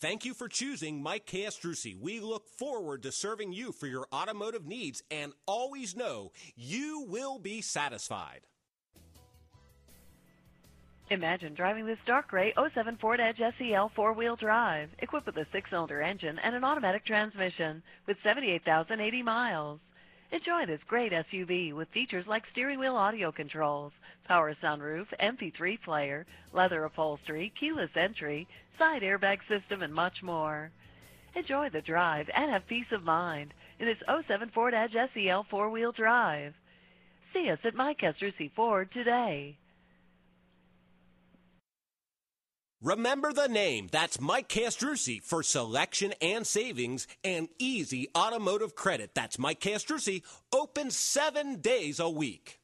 Thank you for choosing Mike Castrucci. We look forward to serving you for your automotive needs and always know you will be satisfied. Imagine driving this dark gray 07 Ford Edge SEL four-wheel drive, equipped with a six-cylinder engine and an automatic transmission with 78,080 miles. Enjoy this great SUV with features like steering wheel audio controls, power sunroof, MP3 player, leather upholstery, keyless entry, side airbag system, and much more. Enjoy the drive and have peace of mind in this 07 Ford Edge SEL four-wheel drive. See us at Mike C Ford today. Remember the name. That's Mike Castrucci for selection and savings and easy automotive credit. That's Mike Castrucci, open seven days a week.